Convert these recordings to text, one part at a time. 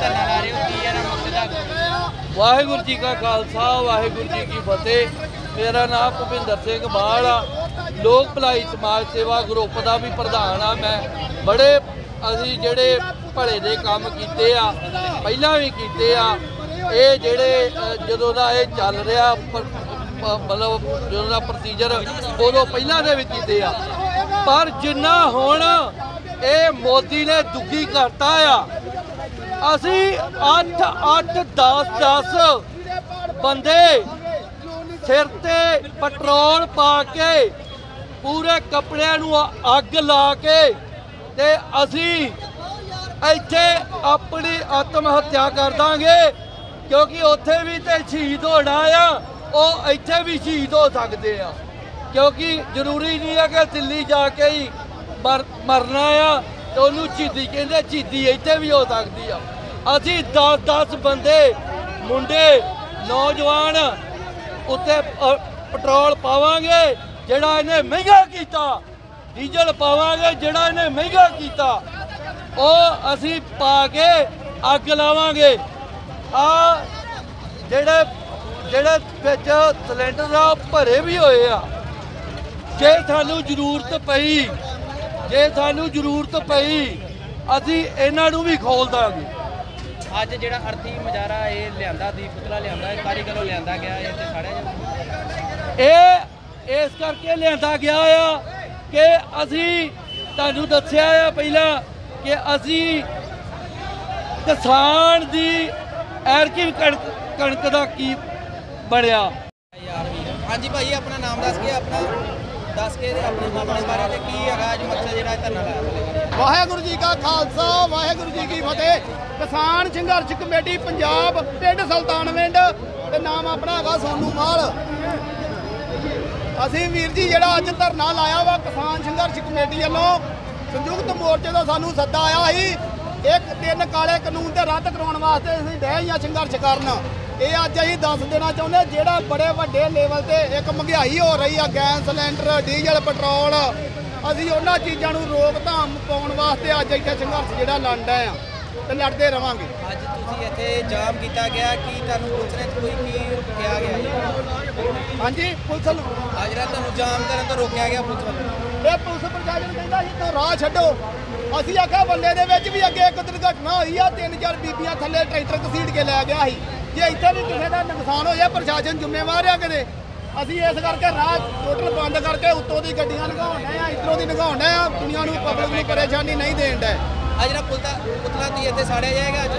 ਧਰਨਾ ਲਾ ਰਹੇ ਹੋ ਕੀ ਇਹਦਾ ਮਕਸਦ ਹੈ ਵਾਹਿਗੁਰੂ ਜੀ ਕਾ ਖਾਲਸਾ, ਵਾਹਿਗੁਰੂ ਜੀ ਕੀ ਫਤਿਹ। ਮੇਰਾ ਨਾਮ ਭੁਪਿੰਦਰ ਸਿੰਘ ਬਾਲ ਆ। ਲੋਕ ਭਲਾਈ ਸਮਾਜ ਸੇਵਾ ਗਰੁੱਪ ਦਾ ਵੀ ਪ੍ਰਧਾਨ ਆ ਮੈਂ। ਬੜੇ ਅਸੀਂ ਜਿਹੜੇ ਭਲੇ ਦੇ ਕੰਮ ਕੀਤੇ ਆ, ਪਹਿਲਾਂ ਵੀ ਕੀਤੇ ਆ, ਇਹ ਜਿਹੜੇ ਜਦੋਂ ਦਾ ਇਹ ਚੱਲ ਰਿਹਾ ਮਤਲਬ ਜਦੋਂ ਦਾ ਪ੍ਰੋਸੀਜਰ ਉਦੋਂ ਪਹਿਲਾਂ ਦੇ ਵੀ ਕੀਤੇ ਆ। ਪਰ ਜਿੰਨਾ ਹੁਣ ਇਹ ਮੋਦੀ ਨੇ ਦੁਖੀ ਕਰਤਾ ਆ ਅਸੀਂ 8 8 10 10 ਬੰਦੇ ਸਿਰ ਤੇ ਪੈਟਰੋਲ ਪਾ ਕੇ ਪੂਰੇ ਕੱਪੜਿਆਂ ਨੂੰ ਅੱਗ ਲਾ ਕੇ ਤੇ ਅਸੀਂ ਇੱਥੇ ਆਪਣੀ ਆਤਮ ਹੱਤਿਆ ਕਰ ਦਾਂਗੇ, ਕਿਉਂਕਿ ਉੱਥੇ ਵੀ ਤੇ ਸ਼ਹੀਦ ਹੋਣਾ ਆ, ਉਹ ਇੱਥੇ ਵੀ ਸ਼ਹੀਦ ਹੋ ਸਕਦੇ ਆ। ਕਿਉਂਕਿ ਜ਼ਰੂਰੀ ਨਹੀਂ ਹੈ ਕਿ ਦਿੱਲੀ ਜਾ ਕੇ ਹੀ ਮਰ- ਮਰਨਾ ਆ। ਤੇ ਉਹਨੂੰ ਸ਼ਹੀਦੀ ਕਹਿੰਦੇ ਸ਼ਹੀਦੀ ਇੱਥੇ ਵੀ ਹੋ ਸਕਦੀ ਆ। ਅਸੀਂ 10 10 ਬੰਦੇ, ਮੁੰਡੇ, ਨੌਜਵਾਨ ਉੱਤੇ ਪੈਟਰੋਲ ਪਾਵਾਂਗੇ, ਜਿਹੜਾ ਇਹਨੇ ਮਹਿੰਗਾ ਕੀਤਾ। ਡੀਜ਼ਲ ਪਾਵਾਂਗੇ, ਜਿਹੜਾ ਇਹਨੇ ਮਹਿੰਗਾ ਕੀਤਾ। ਉਹ ਅਸੀਂ ਪਾ ਕੇ ਅੱਗ ਲਾਵਾਂਗੇ। ਆ ਜਿਹੜੇ ਜਿਹੜੇ ਵਿੱਚ ਸਿਲੰਡਰ ਆ ਭਰੇ ਵੀ ਹੋਏ ਆ। ਜੇ ਸਾਨੂੰ ਜ਼ਰੂਰਤ ਪਈ ਜੇ ਸਾਨੂੰ ਜ਼ਰੂਰਤ ਪਈ ਅਸੀਂ ਇਹਨਾਂ ਨੂੰ ਵੀ ਖੋਲ ਦਾਂਗੇ। ਅੱਜ ਜਿਹੜਾ ਅਰਥੀ ਮਜਾਰਾ ਇਹ ਲਿਆਂਦਾ ਦੀ ਪੁਤਲਾ ਲਿਆਂਦਾ ਇਹ ਕਾਰੀਗਰੋਂ ਲਿਆਂਦਾ ਗਿਆ ਇਹ ਤੇ ਸਾੜਿਆ ਜਾਊਗਾ ਇਹ ਇਸ ਕਰਕੇ ਲਿਆਂਦਾ ਗਿਆ ਆ ਕਿ ਅਸੀਂ ਤੁਹਾਨੂੰ ਦੱਸਿਆ ਆ ਪਹਿਲਾਂ ਕਿ ਅਸੀਂ ਕਿਸਾਨ ਦੀ ਐਰਕੀ ਕਣਕ ਦਾ ਕੀ ਬਣਿਆ। ਹਾਂਜੀ ਭਾਈ ਆਪਣਾ ਨਾਮ ਦੱਸ ਕੇ ਆਪਣਾ ਦੱਸ ਕੇ ਆਪਣੇ ਆਪਣੇ ਬਾਰੇ ਤੇ ਕੀ ਹੈਗਾ, ਅੱਜ ਮਕਸਦ ਜਿਹੜਾ ਧਰਨਾ ਲਾਇਆ। ਵਾਹਿਗੁਰੂ ਜੀ ਕਾ ਖਾਲਸਾ, ਵਾਹਿਗੁਰੂ ਜੀ ਕੀ ਫਤਿਹ। ਕਿਸਾਨ ਸੰਘਰਸ਼ ਕਮੇਟੀ ਪੰਜਾਬ, ਪਿੰਡ ਸੁਲਤਾਨਵਿੰਡ ਤੇ ਨਾਮ ਆਪਣਾ ਹੈਗਾ ਸੋਨੂ ਮਾਲ। ਅਸੀਂ ਵੀਰ ਜੀ ਜਿਹੜਾ ਅੱਜ ਧਰਨਾ ਲਾਇਆ ਵਾ ਕਿਸਾਨ ਸੰਘਰਸ਼ ਕਮੇਟੀ ਵੱਲੋਂ, ਸੰਯੁਕਤ ਮੋਰਚੇ ਦਾ ਸਾਨੂੰ ਸੱਦਾ ਆਇਆ ਸੀ। ਇੱਕ ਤਿੰਨ ਕਾਲੇ ਕਾਨੂੰਨ ਤੇ ਰੱਦ ਕਰਾਉਣ ਵਾਸਤੇ ਅਸੀਂ ਡਹਿ ਜਾਂ ਸੰਘਰਸ਼ ਕਰਨ। ਇਹ ਅੱਜ ਅਸੀਂ ਦੱਸ ਦੇਣਾ ਚਾਹੁੰਦੇ ਜਿਹੜਾ ਬੜੇ ਵੱਡੇ ਲੈਵਲ ਤੇ ਇੱਕ ਮਹਿੰਗਾਈ ਹੋ ਰਹੀ ਆ ਗੈਸ ਸਿਲੰਡਰ ਡੀਜ਼ਲ ਪੈਟਰੋਲ ਅਸੀਂ ਉਹਨਾਂ ਚੀਜ਼ਾਂ ਨੂੰ ਰੋਕਥਾਮ ਪਾਉਣ ਵਾਸਤੇ ਅੱਜ ਇੱਥੇ ਸੰਘਰਸ਼ ਜਿਹੜਾ ਲੜਦਾ ਆ ਤੇ ਲੜਦੇ ਰਵਾਂਗੇ। ਅੱਜ ਤੁਸੀਂ ਇੱਥੇ ਜਾਮ ਕੀਤਾ ਗਿਆ ਕੀ ਤੁਹਾਨੂੰ ਪੁਲਿਸ ਨੇ ਕੋਈ ਕੀ ਕਿਹਾ ਗਿਆ? ਹਾਂਜੀ ਪੁਲਿਸ ਨੂੰ ਅੱਜ ਜਿਹੜਾ ਤੁਹਾਨੂੰ ਜਾਮ ਕਰਨ ਤੋਂ ਰੋਕਿਆ ਗਿਆ ਪੁਲਿਸ ਵੱਲੋਂ? ਇਹ ਪੁਲਿਸ ਪ੍ਰਸ਼ਾਸਨ ਕਹਿੰਦਾ ਸੀ ਤੂੰ ਰਾਹ ਛੱਡੋ। ਅਸੀਂ ਆਖਿਆ ਬੰਦੇ ਦੇ ਵਿੱਚ ਵੀ ਅੱਗੇ ਇੱਕ ਦੁਰਘਟਨਾ ਹੋਈ ਆ ਤਿੰਨ ਚਾਰ ਬੀਬੀਆਂ ਥੱਲੇ ਟਰੈਕਟਰ ਘਸੀਟ ਕੇ ਲੈ ਗਿਆ ਸੀ। ਜੇ ਇੱਥੇ ਵੀ ਕਿਸੇ ਦਾ ਨੁਕਸਾਨ ਹੋ ਜਾਏ ਪ੍ਰਸ਼ਾਸਨ ਜ਼ਿੰਮੇਵਾਰ ਆ ਕਿਤੇ? ਅਸੀਂ ਇਸ ਕਰਕੇ ਰਾਹ ਟੋਟਲ ਬੰਦ ਕਰਕੇ ਉੱਤੋਂ ਦੀ ਗੱਡੀਆਂ ਲਗਾਉਣ ਡਏ ਆ ਇਧਰੋਂ ਦੀ ਲਗਾਉਣ ਡਏ ਆ ਦੁਨੀਆ ਨੂੰ ਪਬਲਿਕ ਨੂੰ ਪਰੇਸ਼ਾਨੀ ਨਹੀਂ ਦੇਣ ਡਏ। ਅੱਜ ਜਿਹੜਾ ਪੁਤਲਾ ਪੁਤਲਾ ਤੀ ਇੱਥੇ ਸਾੜਿਆ ਜਾਏਗਾ ਅੱਜ?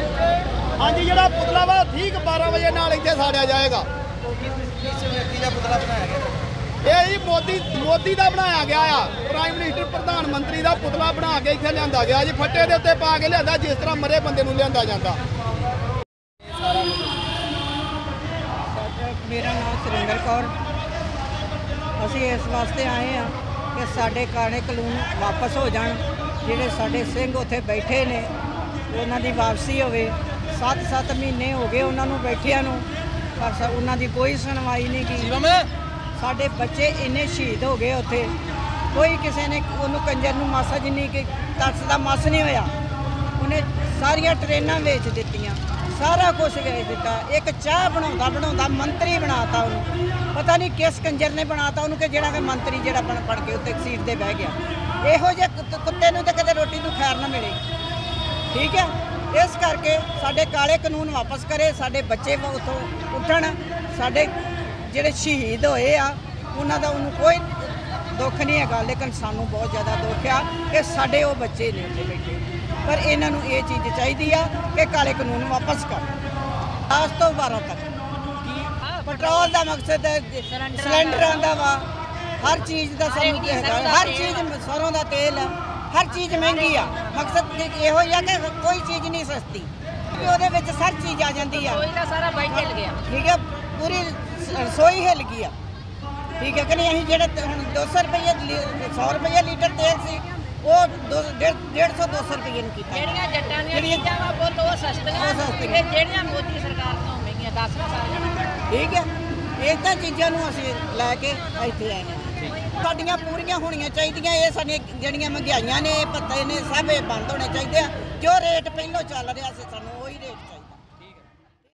ਹਾਂਜੀ ਜਿਹੜਾ ਪੁਤਲਾ ਵਾ ਠੀਕ 12 ਵਜੇ ਨਾਲ ਇੱਥੇ ਸਾੜਿਆ ਜਾਏਗਾ। ਕਿਸ ਵਿਅਕਤੀ ਦਾ ਪੁਤਲਾ ਬਣਾਇਆ ਗਿਆ? ਇਹ ਹੀ ਮੋਦੀ ਮੋਦੀ ਦਾ ਬਣਾਇਆ ਗਿਆ ਆ। ਪ੍ਰਾਈਮ ਮਿਨਿਸਟਰ ਪ੍ਰਧਾਨ ਮੰਤਰੀ ਦਾ ਪੁਤਲਾ ਬਣਾ ਕੇ ਇੱਥੇ ਲਿਆਂਦਾ ਗਿਆ ਜੀ। ਫੱਟੇ ਦੇ ਉੱਤੇ ਪਾ ਕੇ ਲਿਆਂਦਾ ਜਿਸ ਤਰ੍ਹਾਂ ਮਰੇ ਬੰਦੇ ਨੂੰ ਲਿਆਂਦਾ ਜਾਂਦਾ। ਮੇਰਾ ਨਾਮ ਸੁਰਿੰਦਰ ਕੌਰ। ਅਸੀਂ ਇਸ ਵਾਸਤੇ ਆਏ ਆ ਕਿ ਸਾਡੇ ਕਾਣੇ ਕਾਨੂੰਨ ਵਾਪਸ ਹੋ ਜਾਣ। ਜਿਹੜੇ ਸਾਡੇ ਸਿੰਘ ਉੱਥੇ ਬੈਠੇ ਨੇ ਉਹਨਾਂ ਦੀ ਵਾਪਸੀ ਹੋਵੇ। 7-7 ਮਹੀਨੇ ਹੋ ਗਏ ਉਹਨਾਂ ਨੂੰ ਬੈਠਿਆਂ ਨੂੰ ਪਰ ਉਹਨਾਂ ਦੀ ਕੋਈ ਸੁਣਵਾਈ ਨਹੀਂ ਕੀਤੀ। ਸਾਡੇ ਬੱਚੇ ਇੰਨੇ ਸ਼ਹੀਦ ਹੋ ਗਏ ਉੱਥੇ। ਕੋਈ ਕਿਸੇ ਨੇ ਉਹਨੂੰ ਕੰਜਰ ਨੂੰ ਮਾਸਾ ਜਿੰਨੀ ਕਿ ਤਰਸ ਦਾ ਮਸ ਨਹੀਂ ਹੋਇਆ। ਉਹਨੇ ਸਾਰੀਆਂ ਟ੍ਰੇਨਾਂ ਵੇਚ ਦਿੱਤੀਆਂ। ਸਾਰਾ ਕੁਝ ਵੇਚ ਦਿੱਤਾ। ਇੱਕ ਚਾਹ ਬਣਾਉਂਦਾ ਬਣਾਉਂਦਾ ਮੰਤਰੀ ਬਣਾਤਾ ਉਹਨੂੰ। ਪਤਾ ਨਹੀਂ ਕਿਸ ਕੰਜਰ ਨੇ ਬਣਾਤਾ ਉਹਨੂੰ ਕਿ ਜਿਹੜਾ ਕਿ ਮੰਤਰੀ ਜਿਹੜਾ ਬਣ ਪੜ ਕੇ ਉੱਤੇ ਸੀਟ ਤੇ ਬਹਿ ਗਿਆ। ਇਹੋ ਜਿਹੇ ਕੁੱਤ- ਕੁੱਤੇ ਨੂੰ ਤਾਂ ਕਦੇ ਰੋਟੀ ਨੂੰ ਖੈਰ ਨਾ ਮਿਲੇ। ਠੀਕ ਹੈ? ਇਸ ਕਰਕੇ ਸਾਡੇ ਕਾਲੇ ਕਾਨੂੰਨ ਵਾਪਸ ਕਰੇ, ਸਾਡੇ ਬੱਚੇ ਵਾ ਉੱਥੋਂ ਉੱਠਣ, ਸਾਡੇ ਜਿਹੜੇ ਸ਼ਹੀਦ ਹੋਏ ਆ, ਉਹਨਾਂ ਦਾ ਉਹਨੂੰ ਕੋਈ ਦੁੱਖ ਨਹੀਂ ਹੈਗਾ ਲੇਕਿਨ ਸਾਨੂੰ ਬਹੁਤ ਜ਼ਿਆਦਾ ਦੁੱਖ ਆ ਕਿ ਸਾਡੇ ਉਹ ਬੱਚੇ ਨੇ ਉੱਥੇ ਬੈਠੇ। ਪਰ ਇਹਨਾਂ ਨੂੰ ਇਹ ਚੀਜ਼ ਚਾਹੀਦੀ ਆ ਕਿ ਕਾਲੇ ਕਾਨੂੰਨ ਵਾਪਸ ਕਰ 10 ਤੋਂ 12 ਤੱਕ। ਪੈਟਰੋਲ ਦਾ ਮਕਸਦ ਹੈ ਸਿਲੰਡਰਾਂ ਦਾ ਵਾ ਹਰ ਚੀਜ਼ ਦਾ ਸਾਨੂੰ ਕੀ ਹੈਗਾ ਹਰ ਚੀਜ਼ ਸਰੋਂ ਦਾ ਤੇਲ ਹਰ ਚੀਜ਼ ਮਹਿੰਗੀ ਆ। ਮਕਸਦ ਇਹੋ ਹੀ ਆ ਕਿ ਕੋਈ ਚੀਜ਼ ਨਹੀਂ ਸਸਤੀ। ਉਹਦੇ ਵਿੱਚ ਹਰ ਚੀਜ਼ ਆ ਜਾਂਦੀ ਆ। ਦਾ ਸਾਰਾ ਬਾਈਕ ਹਿੱਲ ਗਿਆ। ਠੀਕ ਹੈ ਪੂਰੀ ਰਸੋਈ ਹਿੱਲ ਗਈ ਆ। ਠੀਕ ਹੈ ਕਿ ਨਹੀਂ? ਅਸੀਂ ਜਿਹੜੇ ਤੇ ਹੁਣ 200 ਰੁਪਏ 100 ਰੁਪਏ ਲੀਟਰ ਤੇਲ ਸੀ ਉਹ 150 200 ਰੁਪਏ ਨੂੰ ਕੀਤਾ। ਜਿਹੜੀਆਂ ਜੱਟਾਂ ਦੀਆਂ ਜਿਹੜੀਆਂ- ਚੀਜ਼ਾਂ ਵਾ ਬਹੁਤ ਉਹ ਸਸਤੀਆਂ। ਤੇ ਜਿਹੜੀਆਂ ਮੋਦੀ ਸਰਕਾਰ ਤੋਂ ਮਹਿੰਗੀਆਂ ਦੱਸ ਨਾ ਸਾਰੀਆਂ ਠੀਕ ਹੈ? ਇਦਾਂ ਚੀਜ਼ਾਂ ਨੂੰ ਅਸੀਂ ਲੈ ਕੇ ਇੱਥੇ ਆਏ ਹਾਂ। ਸਾਡੀਆਂ ਪੂਰੀਆਂ ਹੋਣੀਆਂ ਚਾਹੀਦੀਆਂ ਇਹ ਸਾਡੀਆਂ ਜਿਹੜੀਆਂ ਮਹਿੰਗਾਈਆਂ ਨੇ ਇਹ ਭੱਤੇ ਨੇ ਸਭ ਇਹ ਬੰਦ ਹੋਣੇ ਚਾਹੀਦੇ ਆ। ਜੋ ਰੇਟ ਪਹਿਲਾਂ ਚੱਲ ਰਿਹਾ ਸੀ ਸਾਨੂੰ